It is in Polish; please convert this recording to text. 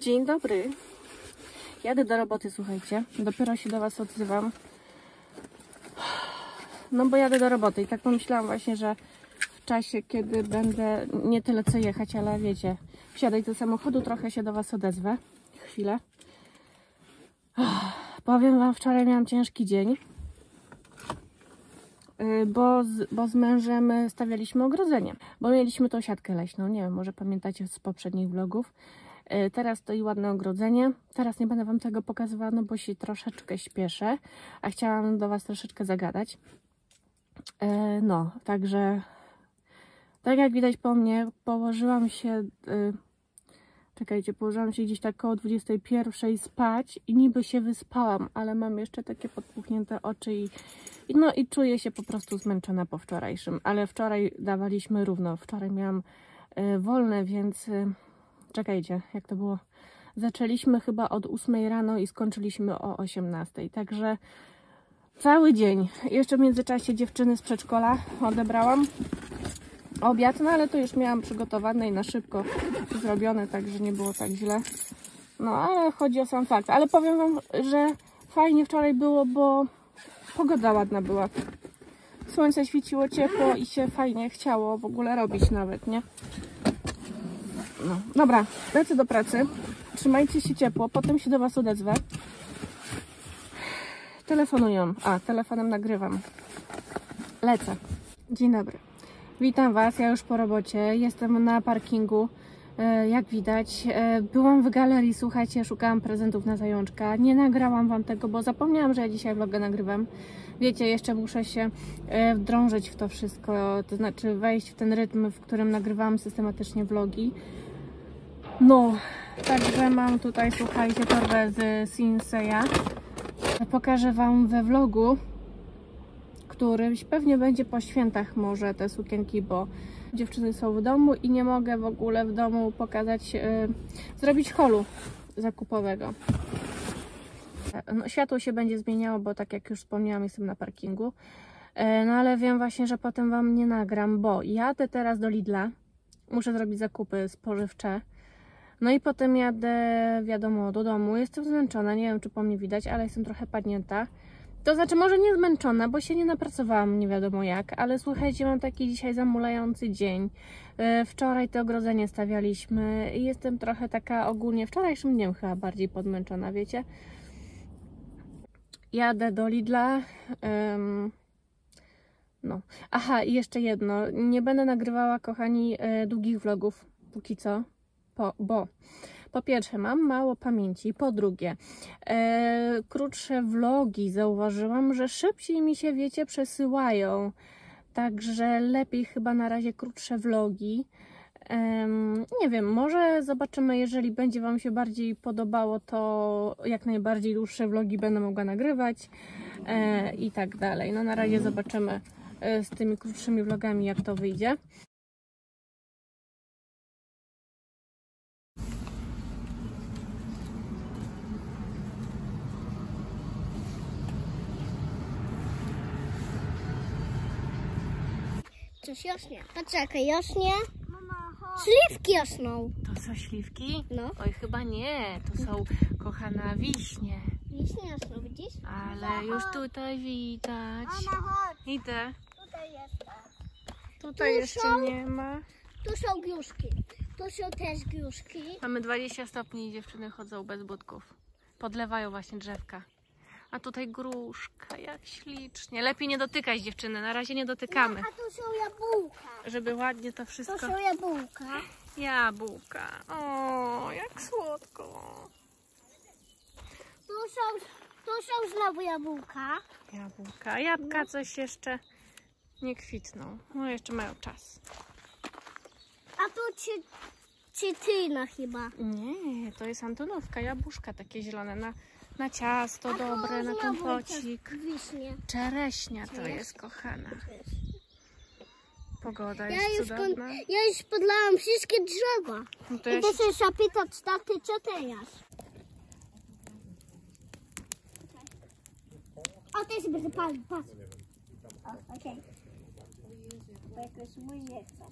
Dzień dobry. Jadę do roboty, słuchajcie. Dopiero się do Was odzywam. No bo jadę do roboty i tak pomyślałam właśnie, że w czasie, kiedy będę nie tyle co jechać, ale wiecie, wsiadaj do samochodu, trochę się do Was odezwę. Chwilę. Powiem Wam, wczoraj miałam ciężki dzień. Y, Bo z, bo z mężem y, stawialiśmy ogrodzenie, bo mieliśmy tą siatkę leśną. Nie wiem, może pamiętacie z poprzednich vlogów. Y, Teraz stoi ładne ogrodzenie. Teraz nie będę Wam tego pokazywała, no bo się troszeczkę śpieszę, a chciałam do Was troszeczkę zagadać. Y, No, także tak jak widać po mnie, położyłam się. y, Czekajcie, położyłam się gdzieś tak koło 21 spać i niby się wyspałam, ale mam jeszcze takie podpuchnięte oczy i, no i czuję się po prostu zmęczona po wczorajszym. Ale wczoraj dawaliśmy równo. Wczoraj miałam wolne, więc czekajcie, jak to było? Zaczęliśmy chyba od 8 rano i skończyliśmy o 18. Także cały dzień. Jeszcze w międzyczasie dziewczyny z przedszkola odebrałam obiad, no ale to już miałam przygotowane i na szybko zrobione, także nie było tak źle. No ale chodzi o sam fakt. Ale powiem Wam, że fajnie wczoraj było, bo pogoda ładna była. Słońce świeciło ciepło i się fajnie chciało w ogóle robić nawet, nie? No, dobra, lecę do pracy. Trzymajcie się ciepło, potem się do Was odezwę. Telefonują. A, telefonem nagrywam. Lecę. Dzień dobry. Witam Was, ja już po robocie. Jestem na parkingu. E, Jak widać, e, byłam w galerii, słuchajcie, szukałam prezentów na zajączka. Nie nagrałam Wam tego, bo zapomniałam, że ja dzisiaj vloga nagrywam. Wiecie, jeszcze muszę się e, wdrążyć w to wszystko, to znaczy wejść w ten rytm, w którym nagrywałam systematycznie vlogi. No, także mam tutaj, słuchajcie, torbę z Sinseya. Pokażę Wam we vlogu, któryś pewnie będzie po świętach może te sukienki, bo dziewczyny są w domu i nie mogę w ogóle w domu pokazać, yy, zrobić holu zakupowego. No, światło się będzie zmieniało, bo tak jak już wspomniałam, jestem na parkingu. E, No ale wiem właśnie, że potem Wam nie nagram, bo jadę teraz do Lidla. Muszę zrobić zakupy spożywcze. No i potem jadę, wiadomo, do domu. Jestem zmęczona, nie wiem czy po mnie widać, ale jestem trochę padnięta. To znaczy, może nie zmęczona, bo się nie napracowałam nie wiadomo jak, ale słuchajcie, mam taki dzisiaj zamulający dzień. E, Wczoraj to ogrodzenie stawialiśmy i jestem trochę taka ogólnie wczorajszym dniem chyba bardziej podmęczona, wiecie? Jadę do Lidla. em, no. Aha, i jeszcze jedno. Nie będę nagrywała, kochani, e, długich vlogów póki co, po, bo po pierwsze, mam mało pamięci. Po drugie, e, krótsze vlogi zauważyłam, że szybciej mi się, wiecie, przesyłają. Także lepiej chyba na razie krótsze vlogi. Em, nie wiem, może zobaczymy, jeżeli będzie Wam się bardziej podobało, to jak najbardziej dłuższe vlogi będę mogła nagrywać e, i tak dalej. No na razie zobaczymy e, z tymi krótszymi vlogami, jak to wyjdzie. Coś jaśnie. Poczekaj, jaśnie. Mama, chodź. Śliwki jasną. To są śliwki? No. Oj, chyba nie. To są, kochana, wiśnie. Wiśnie jasno, widzisz? Ale już tutaj widać. Mama, chodź. Idę. Tutaj jest. Tutaj Tu jeszcze są? nie ma. Tu są gruszki. Tu są też gruszki. Mamy 20 stopni i dziewczyny chodzą bez budków. Podlewają właśnie drzewka. A tutaj gruszka, jak ślicznie. Lepiej nie dotykać dziewczyny, na razie nie dotykamy. A tu są jabłka. Żeby ładnie to wszystko... są jabłka. Jabłka. O, jak słodko. Tu są, tu są znowu jabłka. Jabłka. Jabłka coś jeszcze nie kwitną. No jeszcze mają czas. A tu ci, cytryna chyba. Nie, to jest Antonówka, jabłuszka takie zielone na, na ciasto dobre, na kompocik. też Wiśnie. Czereśnia to jest, kochana. Pogoda Ja jest już, kon, cudowna. ja już podlałam wszystkie drzewa. No to I ja to się, zapytać taty, co teraz? O, to jest bez pali, patrz. O, okej. Bo jakoś mój nie chce.